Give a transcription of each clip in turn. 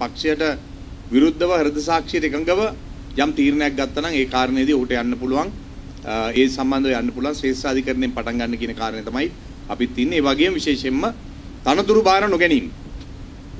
පක්ෂයට විරුද්ධව හෘද සාක්ෂියට එකඟව යම් තීරණයක් ගත්තා නම් ඒ කාරණේදී ඌට යන්න පුළුවන් ඒ සම්බන්ධව යන්න පුළුවන් ශ්‍රේෂ්ඨාධිකරණයෙන් පටන් ගන්න කියන කාරණේ තමයි අපිත් ඉන්නේ. ඒ වගේම විශේෂයෙන්ම තනතුරු බාර නොගැනීම.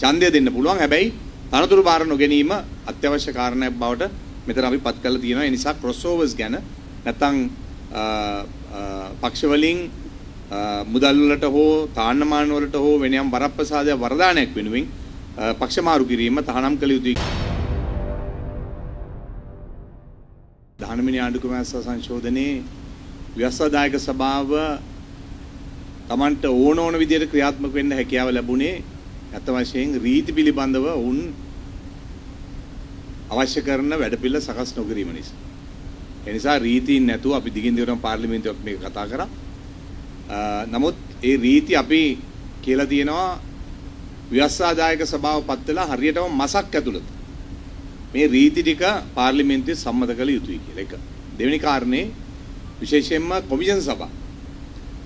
ඡන්දය දෙන්න පුළුවන්. හැබැයි තනතුරු බාර නොගැනීම අත්‍යවශ්‍ය කාරණයක් බවට මෙතන අපි පත් කරලා තියෙනවා. ඒ නිසා ක්‍රොස්ஓවර්ස් ගැන නැත්තම් පක්ෂ වලින් මුදල් වලට හෝ තාන්නමාන වලට හෝ වෙනයම් වරප්‍රසාදයක් වරදානයක් වෙනුවෙන් පක්ෂ මාරු කිරීම තහනම් කළ යුතුයි. දහනමිනි ආණ්ඩුක්‍රම සංශෝධනයේ ව්‍යවස්ථාදායක සභාව Tamanට ඕන ඕන විදිහට ක්‍රියාත්මක වෙන්න හැකියාව ලැබුණේ අත වශයෙන් රීති පිළිබඳව උන් අවශ්‍ය කරන වැඩපිළිවෙල සකස් නොකිරීම නිසා. ඒ නිසා රීතීන් නැතුව අපි දිගින් දිගටම පාර්ලිමේන්තුවක් මේක කතා කරා. නමුත් ඒ රීති අපි කියලා තියෙනවා ව්‍යවස්ථාදායක සභාව පත් වෙලා හරියටම මසක් ඇතුළත මේ රීති ටික පාර්ලිමේන්තුවේ සම්මත කළ යුතුයි කියලා එක. දෙවෙනි කාරණේ විශේෂයෙන්ම කොමිෂන් සභා.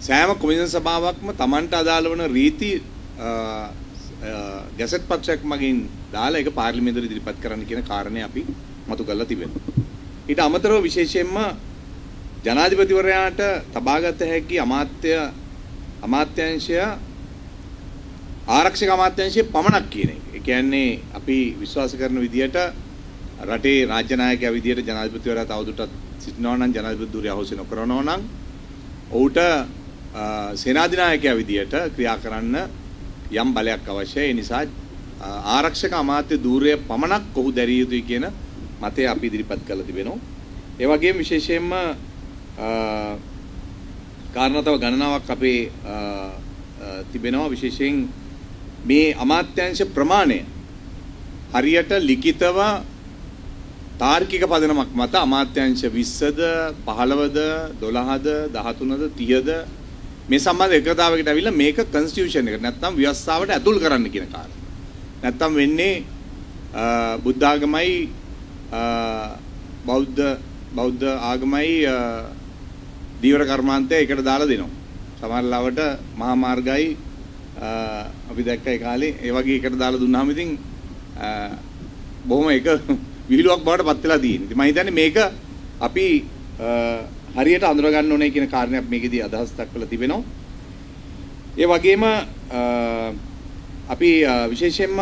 සෑම කොමිෂන් සභාවක්ම Tamanට අදාළ වන රීති ගැසට් පත්‍රයක් මගින් දාලා ඒක පාර්ලිමේන්තුවට ඉදිරිපත් කරන්න කියන කාරණේ අපි මතු කරලා තිබෙනවා. ඊට අමතරව විශේෂයෙන්ම ජනාධිපතිවරයාට තබාගත හැකි අමාත්‍ය අමාත්‍යංශය ආරක්ෂක අමාත්‍යංශය පමණක් කියන එක. ඒ කියන්නේ අපි විශ්වාස කරන විදිහට රටේ රාජ්‍ය නායකයා විදිහට ජනාධිපතිවරයා තවදුරටත් සිටිනවා නම් ජනාධිපති ධුරය අහෝසි නොකරනවා නම් ඔහුට සේනාධිනායකයා විදිහට ක්‍රියා කරන්න යම් බලයක් අවශ්‍යයි. ඒ නිසා ආරක්ෂක අමාත්‍ය ධූරය පමණක් ඔහු දැරිය යුතුයි කියන මතය අපි ඉදිරිපත් කරලා තිබෙනවා. ඒ වගේම විශේෂයෙන්ම කාරණාව ගණනාවක් අපේ තිබෙනවා විශේෂයෙන් මේ අමාත්‍යංශ ප්‍රමාණය හරියට ලිඛිතව තාර්කික පදනමක් මත අමාත්‍යංශ 20ද 15ද 12ද 13ද 30ද මේ සම්බන්ධ එකතාවයකට ඇවිල්ලා මේක කන්ස්ටිටියුෂන් එකට නැත්නම් ව්‍යවස්ථාවට ඇතුල් කරන්න කියන කාරණා. නැත්නම් වෙන්නේ බුද්ධ ආගමයි බෞද්ධ බෞද්ධ ආගමයි දීවර කර්මාන්තය එකට දාලා දෙනවා. සමහර ලාවට මහා මාර්ගයි අපි දැක්ක ඒ කාලේ ඒ වගේ එකට දාලා දුන්නාම ඉතින් බොහොම එක විහිළුවක් බවට පත් වෙලා තියෙනවා. ඉතින් මම හිතන්නේ මේක අපි හරියට අඳුර ගන්න ඕනේ කියන කාරණයක් මේකෙදී අදහස් දක්වලා තිබෙනවා. ඒ වගේම අපි විශේෂයෙන්ම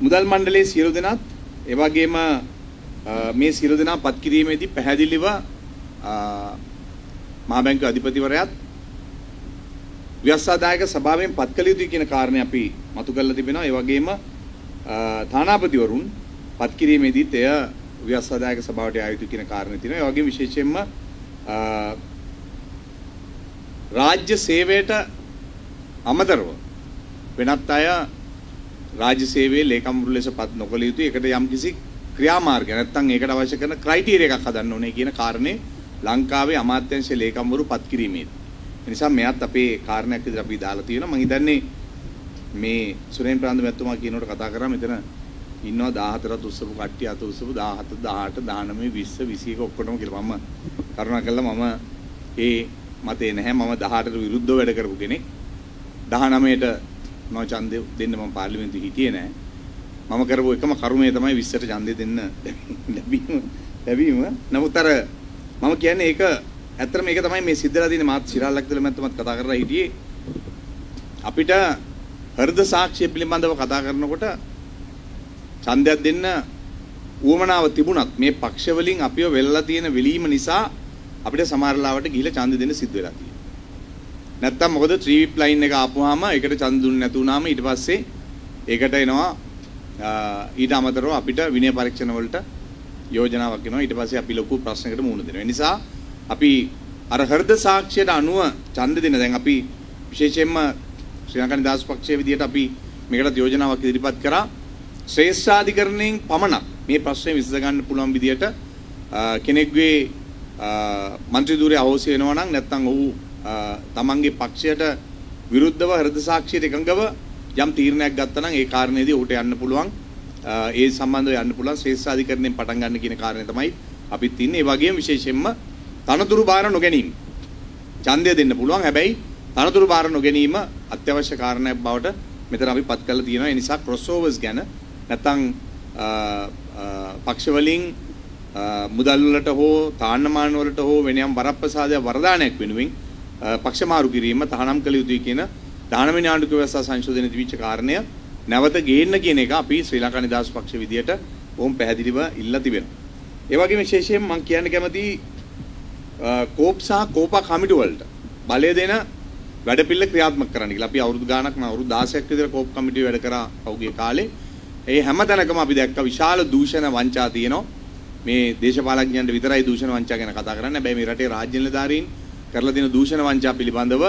මුදල් මණ්ඩලයේ සියලු දෙනාත් ඒ වගේම මේ සියලු දෙනා පත් කිරීමේදී පැහැදිලිව මහා බැංකුවේ අධිපතිවරයාත් ව්‍යවස්ථාදායක සභාවෙන් පත් කළ යුතුයි කියන කාරණේ අපි මතු කරලා තිබෙනවා. ඒ වගේම තානාපතිවරුන් පත් කිරීමේදීත් එය ව්‍යවස්ථාදායක සභාවට ආ යුතු කියන කාරණේ තියෙනවා. ඒ වගේම විශේෂයෙන්ම රාජ්‍ය සේවයට අමතරව වෙනත් අය රාජ්‍ය සේවයේ ලේකම්වරු ලෙස පත් නොකළ යුතුයි. ඒකට යම්කිසි ක්‍රියාමාර්ග නැත්නම් ඒකට අවශ්‍ය කරන ක්‍රයිටීරියා එකක් හදන්න ඕනේ කියන කාරණේ ලංකාවේ අමාත්‍යංශ ලේකම්වරු පත් කිරීමේදී. ඒ නිසා මෙයත් අපේ කාරණයක් විදිහට අපි දාලා තියෙනවා. මම හිතන්නේ මේ සුරේන් ප්‍රාන්ත මැතිතුමා කියනකොට කතා කරා මෙතන ඉන්නවා 14ත් උස්සපු කට්ටිය අත උස්සපු 17 18 19 20 21 ඔක්කොටම කියලා. මම කරුණා කළා මම ඒ මතේ නැහැ. මම 18ට විරුද්ධව වැඩ කරපු කෙනෙක්. 19ට මම ඡන්දෙ දෙන්න මම පාර්ලිමේන්තුවේ හිටියේ නැහැ. මම කරපු එකම කර්මය තමයි 20ට ඡන්දෙ දෙන්න ලැබීම. ලැබීම. නමුත් අර මම කියන්නේ ඒක ඇත්තට මේක තමයි මේ සිද්ධලා තියෙන මාත් ශිරාලක් දල මැත්තමත් කතා කරලා හිටියේ අපිට හෘද සාක්ෂිය පිළිබඳව කතා කරනකොට ඡන්දයක් දෙන්න උවමනාව තිබුණත් මේ පක්ෂ වලින් අපිව වෙල්ලා තියෙන වෙලීම නිසා අපිට සමහර ලාවට ගිහිල්ලා ඡන්ද දෙන්න සිද්ධ වෙලා තියෙනවා. නැත්තම් මොකද 3 විප් ලයින් එක ආපුවාම ඒකට ඡන්ද දුන්නේ නැතු වුනාම ඊට පස්සේ ඒකට එනවා ඊට අමතරව අපිට විනය පරීක්ෂණ වලට යෝජනාවක් එනවා ඊට පස්සේ අපි ලොකු ප්‍රශ්නයකට මුහුණ දෙනවා. ඒ නිසා අපි අර හෘද සාක්ෂියට අනුව ඡන්ද දෙන දැන් අපි විශේෂයෙන්ම ශ්‍රී ලංකා නිදහස් පක්ෂයේ විදිහට අපි මේකට යෝජනාවක් ඉදිරිපත් කරා ශ්‍රේෂ්ඨාධිකරණයෙන් පමණක් මේ ප්‍රශ්නේ විසඳ ගන්න පුළුවන් විදිහට කෙනෙක්ගේ മന്ത്രി ධූරය අවශ්‍ය වෙනවා නම් නැත්නම් ඔහු තමන්ගේ පක්ෂයට විරුද්ධව හෘද සාක්ෂියට එකඟව යම් තීරණයක් ගත්තා නම් ඒ කාරණේදී ඔහුට යන්න පුළුවන් ඒ සම්බන්ධව යන්න පුළුවන් ශ්‍රේෂ්ඨාධිකරණයෙන් පටන් ගන්න කියන කාරණේ තමයි අපිත් ඉන්නේ. ඒ වගේම විශේෂයෙන්ම තනතුරු බාර නොගැනීම. ඡන්දය දෙන්න පුළුවන්. හැබැයි තනතුරු බාර නොගැනීම අත්‍යවශ්‍ය කාරණයක් බවට මෙතන අපි පත් කරලා තියෙනවා. ඒ නිසා ක්‍රොස්ஓවර්ස් ගැන නැත්තම් පක්ෂ වලින් මුදල් වලට හෝ තාන්නමාන වලට හෝ වෙනයම් වරප්‍රසාදයක් වරදානයක් වෙනුවෙන් පක්ෂ මාරු කිරීම තහනම් කළ යුතුයි කියන 19 වෙනි ආණ්ඩුක්‍රම ව්‍යවස්ථා සංශෝධනයේ තිබිච්ච කාරණය නැවත ගේන්න කියන එක අපි ශ්‍රී ලංකා නිදහස් පක්ෂ විදියට බොහොම පැහැදිලිව ඉල්ලා තිබෙනවා. ඒ වගේම විශේෂයෙන් මම කියන්න කැමති කෝප් සහ කෝපා කමිටු වලට බලය දෙන වැඩපිළිවෙල ක්‍රියාත්මක කරන්න කියලා. අපි අවුරුදු ගාණක් ම අවුරුදු 16ක් විතර කෝප් කමිටුව වැඩ කරා පහුගිය කාලේ. ඒ හැම තැනකම අපි දැක්ක විශාල දූෂණ වංචා තියෙනවා. මේ දේශපාලඥයන්ට විතරයි දූෂණ වංචා ගැන කතා කරන්නේ. හැබැයි මේ රටේ රාජ්‍ය නිලධාරීන් කරලා තියෙන දූෂණ වංචා පිළිබඳව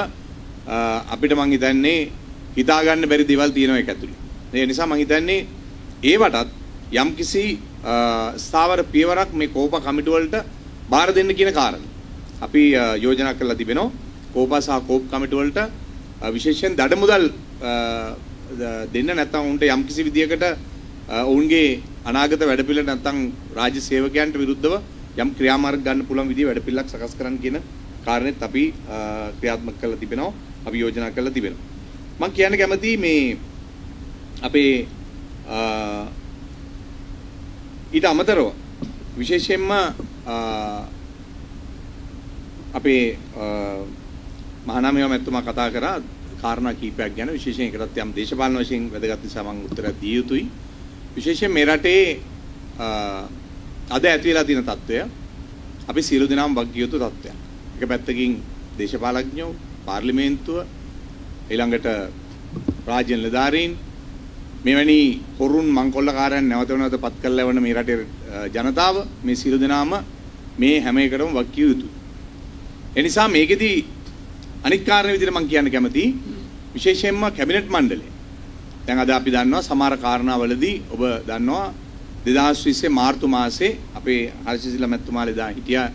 අපිට මං හිතන්නේ හිතා ගන්න බැරි දේවල් තියෙනවා ඒක ඇතුලේ. ඒ නිසා මං හිතන්නේ ඒවටත් යම්කිසි ස්ථාවර පියවරක් මේ කෝපා කමිටු වලට බාර දෙන්න කියන කාරණා. අපි යෝජනා කරලා තිබෙනවා කෝපා සහ කෝප් කමිටු වලට විශේෂයෙන් දඩ මුදල් දෙන්න නැත්නම් උන්ට යම්කිසි විදියකට ඔවුන්ගේ අනාගත වැඩපිළිවෙල නැත්නම් රාජ්‍ය සේවකයන්ට විරුද්ධව යම් ක්‍රියාමාර්ග ගන්න පුළුවන් විදිය වැඩපිළිවෙලක් සකස් කරන්න කියන කාරණෙත් අපි ක්‍රියාත්මක කරලා තිබෙනවා. අපි යෝජනා කරලා තිබෙනවා. මම කියන්න කැමති මේ අපේ ඊට අමතරව විශේෂයෙන්ම අපේ මහානාමයව මැතිතුමා කතා කරා කාරණා කීපයක් ගැන විශේෂයෙන් එකටත් යම් දේශපාලන වශයෙන් වැදගත් නිසා මම උත්තරයක් දිය යුතුයි. විශේෂයෙන් මේ රටේ අද ඇති වෙලා තියෙන తত্ত্বය අපි සියලු දෙනාම වග්ගිය යුතු తত্ত্বයක්. එක පැත්තකින් දේශපාලඥයෝ, පාර්ලිමේන්තුව, ඊළඟට රාජ්‍ය නිලධාරීන් මෙවැනි හොරුන් මංකොල්ලකාරයන් නැවත නැවතපත් කරලා වන මේ රටේ ජනතාව මේ සියලු දෙනාම මේ හැම එකටම වග්ගිය යුතුයි. ඒ නිසා මේකෙදි අනිත් කාරණේ විදිහට මම කියන්න කැමතියි. විශේෂයෙන්ම කැබිනට් මණ්ඩලය. දැන් අද අපි දන්නවා සමහර කාරණාවලදී ඔබ දන්නවා 2020 මාර්තු මාසේ අපේ හර්ෂසිල මැතිතුමාලා දා හිටියා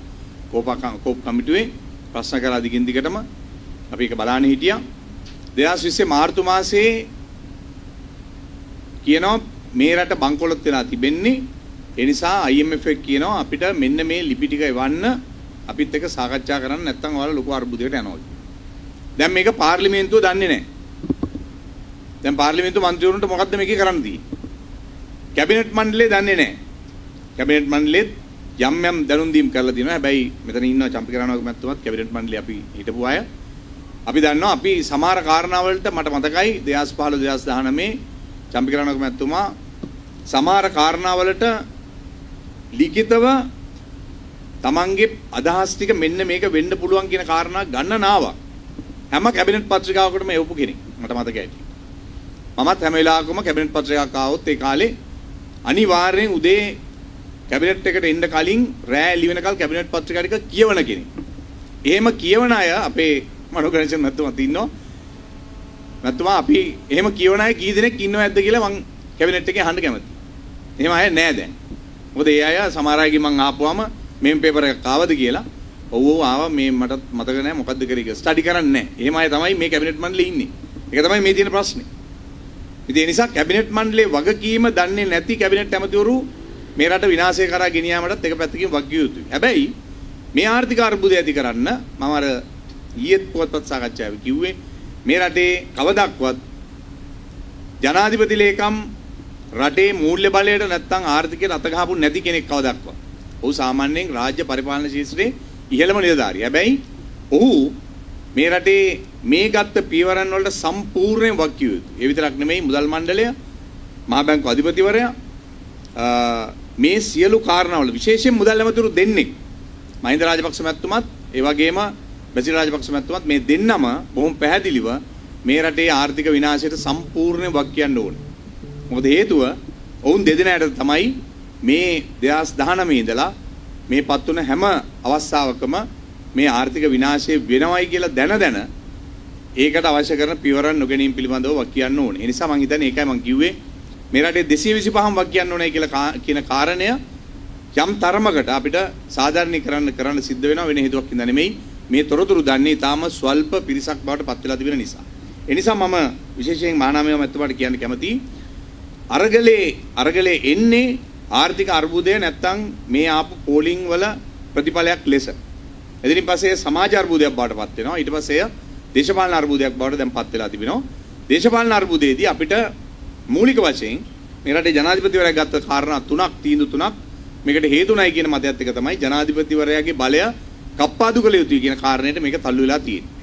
කෝපා කෝප් කමිටුවේ. ප්‍රශ්න කරලා දිගින් දිගටම අපි ඒක බලාන හිටියා. 2020 මාර්තු මාසේ කියනවා මේ රට බංකොලොත් වෙලා තිබෙන්නේ. ඒ නිසා IMF එක කියනවා අපිට මෙන්න මේ ලිපි ටික එවන්න. අපිත් එක්ක සාකච්ඡා කරන්න නැත්නම් ඔයාලා ලොකු අර්බුදයකට යනවා. දැන් මේක පාර්ලිමේන්තුව දන්නේ නැහැ. දැන් පාර්ලිමේන්තු මන්ත්‍රීවරුන්ට මොකද්ද මේකේ කරන්න තියෙන්නේ? කැබිනට් මණ්ඩලය දන්නේ නැහැ. කැබිනට් මණ්ඩලෙත් යම් යම් දැනුම් දීම් කරලා තියෙනවා. හැබැයි මෙතන ඉන්න චම්පිකරණවක මැතිතුමත් කැබිනට් මණ්ඩලය අපි හිටපු අය. අපි දන්නවා අපි සමහර කාරණාවලට මට මතකයි 2015 2019 චම්පිකරණවක මැතිතුමා සමහර කාරණාවලට ලිඛිතව තමන්ගේ අදහස් ටික මෙන්න මේක වෙන්න පුළුවන් කියන කාරණා ගන්න නාවා. හැම කැබිනට් පත්‍රිකාවකටම එවපු කෙනෙක් මට මතකයි. මමත් හැම වෙලාවකම කැබිනට් පත්‍රිකාවක් ආවොත් ඒ කාලේ අනිවාර්යෙන් උදේ කැබිනට් එකට එන්න කලින් රෑ එළි වෙනකල් කැබිනට් පත්‍රිකා ටික කියවන කෙනෙක්. එහෙම කියවන අය අපේ මනෝගණේෂන් මැතිතුමාත් ඉන්නවා. මැතිතුමා අපි එහෙම කියවන අය කී දෙනෙක් ඉන්නවද කියලා මං කැබිනට් එකේ අහන්න කැමතියි. එහෙම අය නෑ දැන්. මොකද ඒ අය සමහර අයගේ මං ආපුවම මේම් පේපර් එකක් ආවද කියලා ඔව් ඔව් ආවා මේ මට මතක නැහැ මොකද්ද කරේ කියලා ස්ටඩි කරන්නේ නැහැ. එහෙම අය තමයි මේ කැබිනට් මණ්ඩලේ ඉන්නේ. ඒක තමයි මේ තියෙන ප්‍රශ්නේ. ඉතින් ඒ නිසා කැබිනට් මණ්ඩලයේ වගකීම දන්නේ නැති කැබිනට් ඇමතිවරු මේ රට විනාශය කරා ගෙන යාමටත් එක පැත්තකින් වගකිය යුතුයි. හැබැයි මේ ආර්ථික අර්බුදය ඇති කරන්න මම අර ඊයේත් පුවත්පත් සාකච්ඡාවේ කිව්වේ මේ රටේ කවදක්වත් ජනාධිපති ලේකම් රටේ මූල්‍ය බලයට නැත්තම් ආර්ථිකයට අත ගහපු නැති කෙනෙක් කවදක්වත්. ඔහු සාමාන්‍යයෙන් රාජ්‍ය පරිපාලන ශාස්ත්‍රයේ ඉහළම නිලධාරිය. හැබැයි ඔහු මේ රටේ මේ ගත්ත පියවරන් වලට සම්පූර්ණයෙන් වක්කිය යුතුයි. ඒ විතරක් නෙමෙයි මුදල් මණ්ඩලය, මහා බැංකු අධිපතිවරයා මේ සියලු කාරණාවල විශේෂයෙන් මුදල් ඇමතුරු දෙන්නේ මහින්ද රාජපක්ෂ මැතිතුමත් ඒ වගේම බැසිල් රාජපක්ෂ මැතිතුමත් මේ දෙන්නම බොහොම පැහැදිලිව මේ රටේ ආර්ථික විනාශයට සම්පූර්ණයෙන් වක්කියන්න ඕනේ. මොකද හේතුව ඔවුන් දෙදෙනාට තමයි මේ 2019 ඉඳලා මේ පත් වුණ හැම අවස්ථාවකම මේ ආර්ථික විනාශය වෙනවයි කියලා දැන දැන ඒකට අවශ්‍ය කරන පියවරන් නොගැනීම පිළිබඳව වක් කියන්න ඕනේ. ඒ නිසා මම හිතන්නේ ඒකයි මම කිව්වේ මේ රටේ 225ම වක් කියන්න ඕනේ කියලා කියන කාරණය යම් තරමකට අපිට සාධාරණීකරණ කරන්න සිද්ධ වෙනවා වෙන හේතුවක් හින්දා නෙමෙයි. මේ තොරතුරු දන්නේ ඊටාම ස්වල්ප පිරිසක් බවට පත් වෙලා තිබෙන නිසා. ඒ නිසා මම විශේෂයෙන් මානාමය මැතිතුමාට කියන්න කැමතියි. අරගලේ අරගලේ එන්නේ ආර්ථික අර්බුදය නැත්තම් මේ ආපු පෝලිං වල ප්‍රතිඵලයක් ලෙස. එදිරින් පස්සේ සමාජ අර්බුදයක් බවට පත් වෙනවා. ඊට පස්සේ දේශපාලන අර්බුදයක් බවට දැන් පත් වෙලා තිබෙනවා. දේශපාලන අර්බුදයේදී අපිට මූලික වශයෙන් මේ රටේ ජනාධිපතිවරයා ගත්ත කාරණා තුනක් තීන්දුව තුනක් මේකට හේතුණයි කියන මතයත් එක තමයි ජනාධිපතිවරයාගේ බලය කප්පාදු කළ යුතුයි කියන කාරණයට මේක තල්ලු වෙලා තියෙන්නේ.